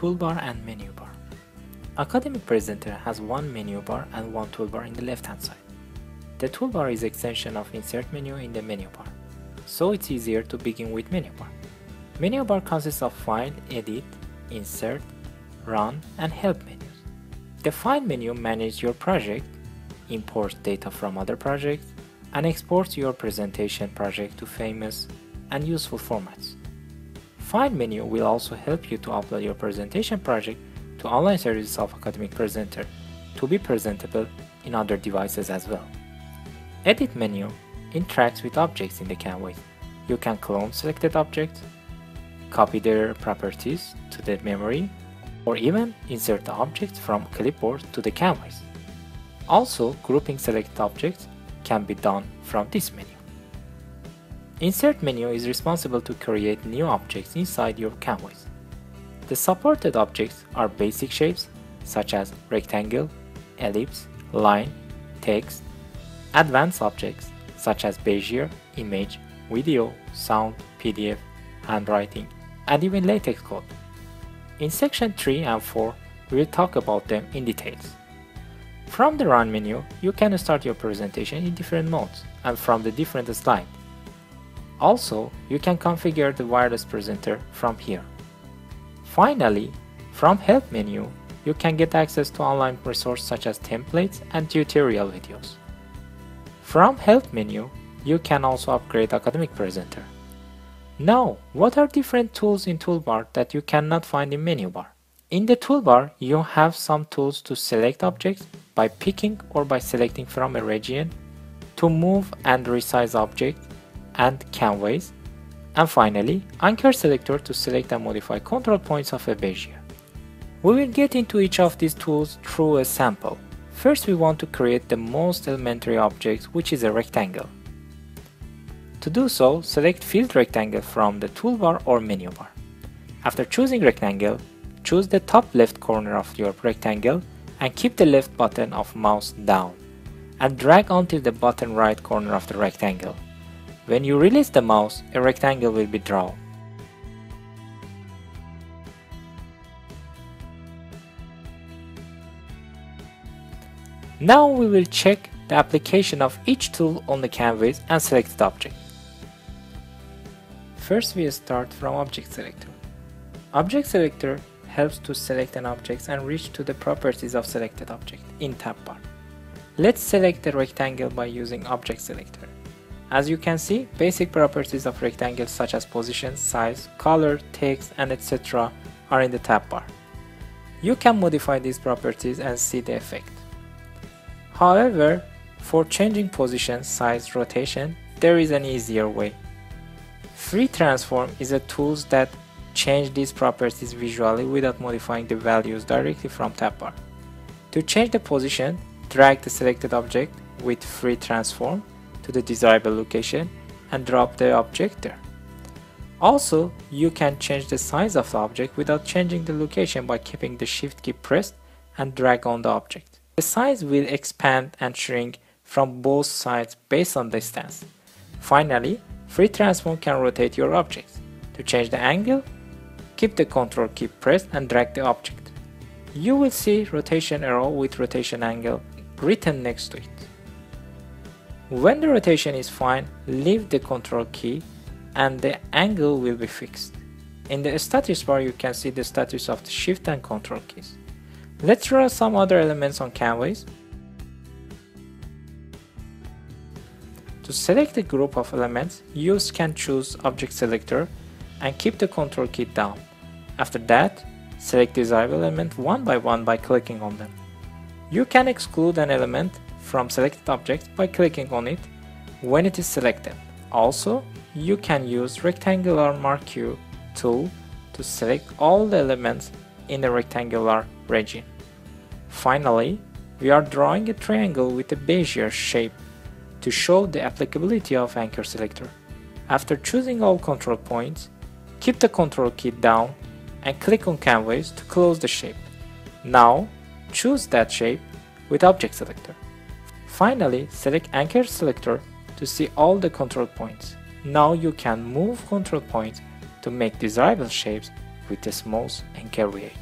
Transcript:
toolbar and menu bar. Academic Presenter has one menu bar and one toolbar in the left hand side. The toolbar is extension of insert menu in the menu bar, so it's easier to begin with menu bar. Menu bar consists of File, Edit, Insert, Run and Help menus. The File menu manages your project, imports data from other projects, and exports your presentation project to famous and useful formats. File menu will also help you to upload your presentation project to online services of Academic Presenter to be presentable in other devices as well. Edit menu interacts with objects in the Canvas. You can clone selected objects, copy their properties to the memory, or even insert the objects from clipboard to the canvas. Also, grouping selected objects can be done from this menu. Insert menu is responsible to create new objects inside your canvas. The supported objects are basic shapes such as rectangle, ellipse, line, text, advanced objects such as Bezier, image, video, sound, PDF, handwriting, and even LaTeX code. In section 3 and 4, we will talk about them in details. From the Run menu, you can start your presentation in different modes and from the different slides. Also, you can configure the wireless presenter from here. Finally, from Help menu, you can get access to online resources such as templates and tutorial videos. From Help menu, you can also upgrade Academic Presenter. Now, what are different tools in toolbar that you cannot find in menu bar? In the toolbar, you have some tools to select objects by picking or by selecting from a region, to move and resize objects, and canvas, and finally anchor selector to select and modify control points of a Bezier. We will get into each of these tools through a sample. First we want to create the most elementary object which is a rectangle. To do so, select Filled Rectangle from the toolbar or menu bar. After choosing rectangle, choose the top left corner of your rectangle and keep the left button of mouse down and drag until the bottom right corner of the rectangle. When you release the mouse, a rectangle will be drawn. Now we will check the application of each tool on the canvas and selected object. First we start from Object Selector. Object Selector helps to select an object and reach to the properties of selected object in tab bar. Let's select the rectangle by using Object Selector. As you can see, basic properties of rectangles such as position, size, color, text, and etc. are in the tab bar. You can modify these properties and see the effect. However, for changing position, size, rotation, there is an easier way. Free Transform is a tool that change these properties visually without modifying the values directly from tab bar. To change the position, drag the selected object with Free Transform to the desirable location and drop the object there. Also, you can change the size of the object without changing the location by keeping the shift key pressed and drag on the object. The size will expand and shrink from both sides based on distance. Finally, free transform can rotate your objects. To change the angle, keep the control key pressed and drag the object. You will see rotation arrow with rotation angle written next to it. When the rotation is fine, leave the control key and the angle will be fixed. In the status bar you can see the status of the shift and control keys. Let's draw some other elements on canvas. To select a group of elements, you can choose object selector and keep the control key down. After that, select desired element one by one by clicking on them. You can exclude an element from selected object by clicking on it when it is selected. Also, you can use rectangular marquee tool to select all the elements in the rectangular region. Finally, we are drawing a triangle with a Bezier shape to show the applicability of anchor selector. After choosing all control points, keep the control key down and click on canvas to close the shape. Now, choose that shape with object selector. Finally, select Anchor Selector to see all the control points. Now you can move control points to make desirable shapes with the smooth and carry.